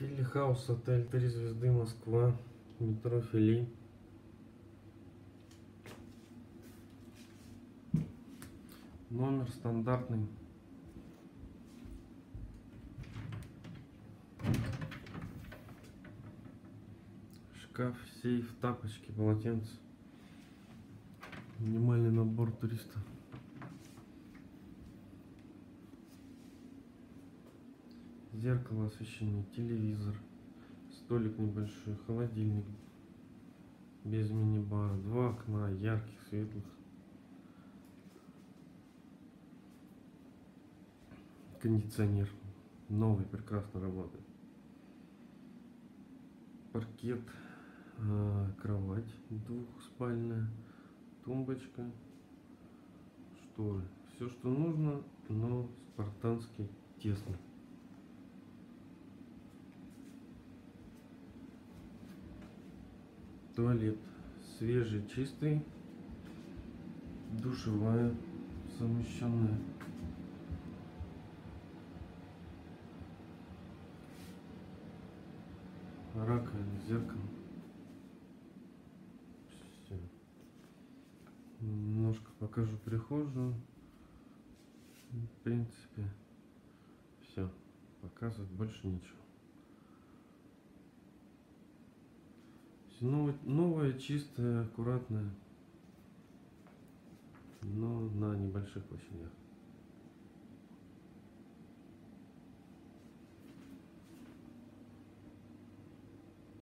Филли Хаус, отель 3 звезды Москва, метро Фили. Номер стандартный. Шкаф, сейф, тапочки, полотенце. Минимальный набор туриста. Зеркало освещение, телевизор, столик небольшой, холодильник без мини-бара, два окна, ярких, светлых. Кондиционер новый, прекрасно работает. Паркет, а, кровать двухспальная, тумбочка, шторы. Все, что нужно, но спартански тесно. Туалет свежий, чистый. Душевая совмещенная. Раковина, зеркало. Все. Немножко покажу прихожую. В принципе, все. Показывать больше ничего. Новое, новое, чистое, аккуратное. Но на небольших площадях.